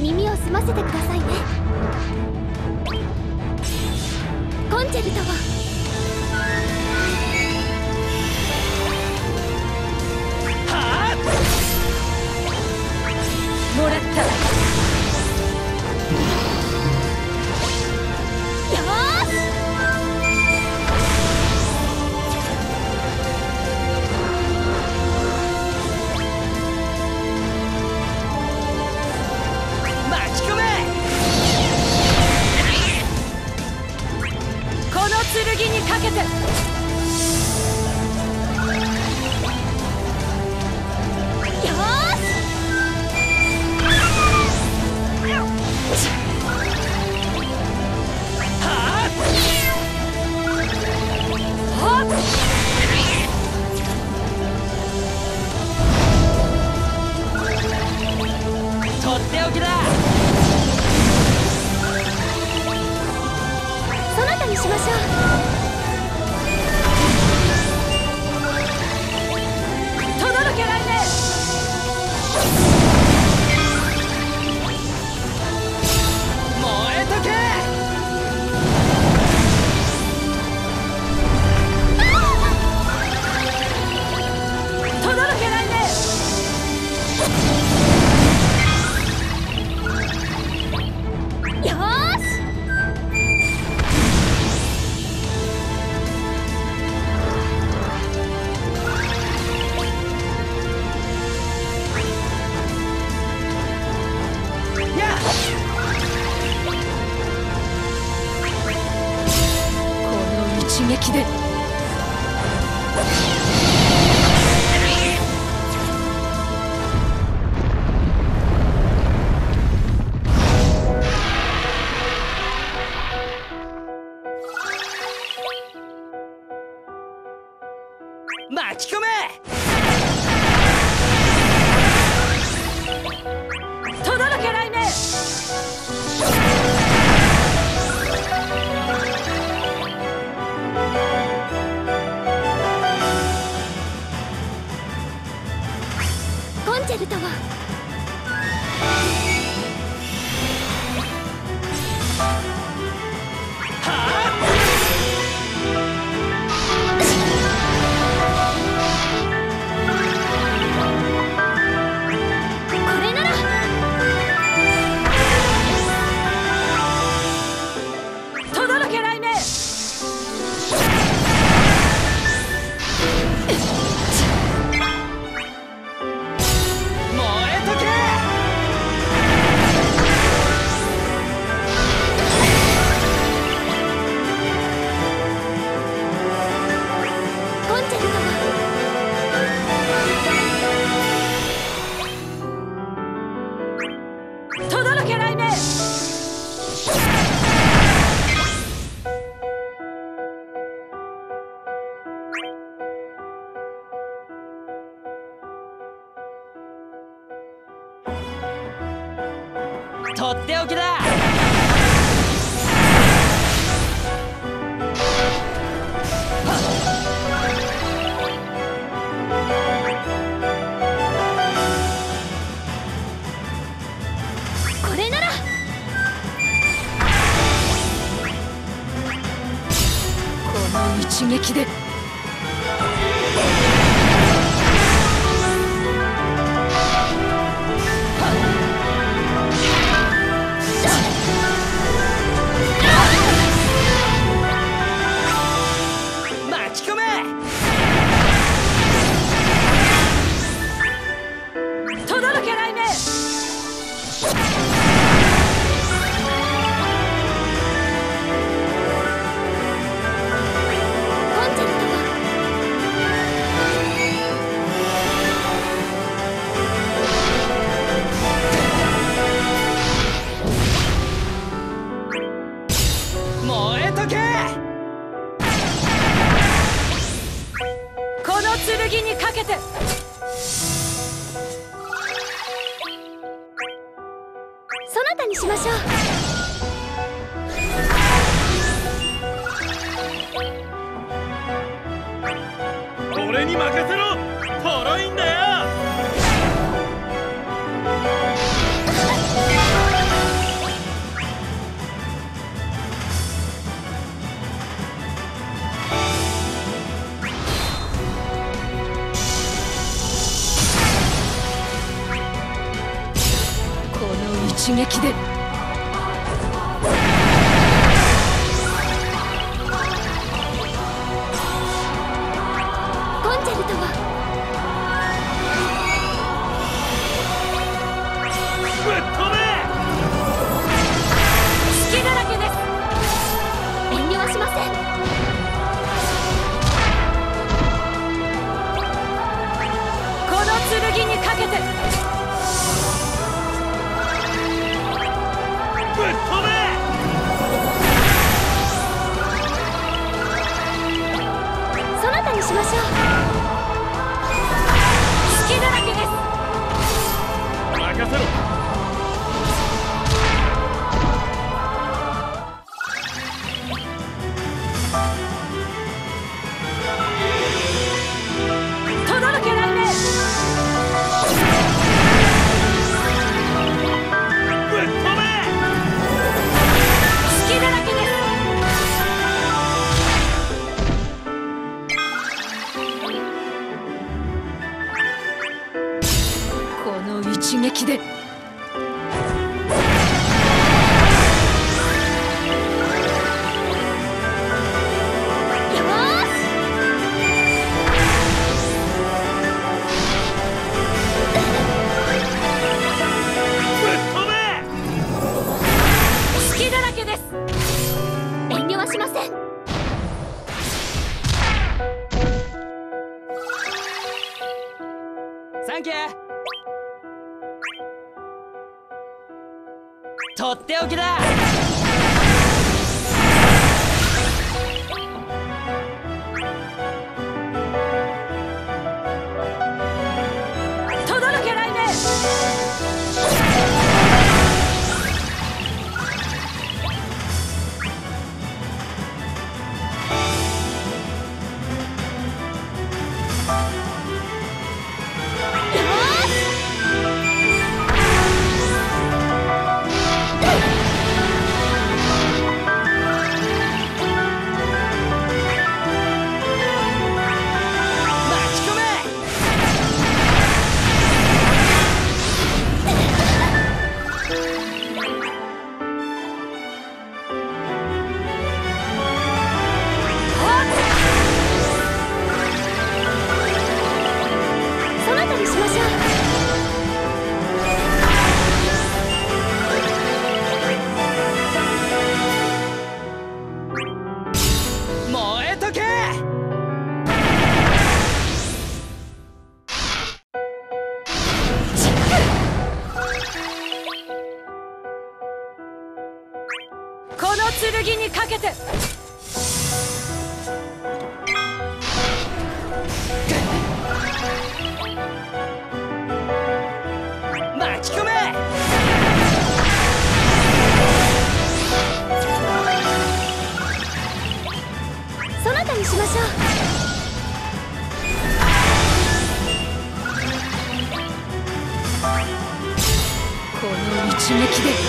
耳を澄ませてくださいね。コンチェルトを。しましょう。けとっておきだ。一撃で負けない目しょう。俺に任せろ。だよ。この一撃でンチェルトは。ぶっ飛べ！隙だらけです。遠慮はしません。この剣にかけて！ぶっ飛べしません。サンキュー。とっておきだ。この剣にかけて。巻き込め！そなたにしましょう。この一撃で。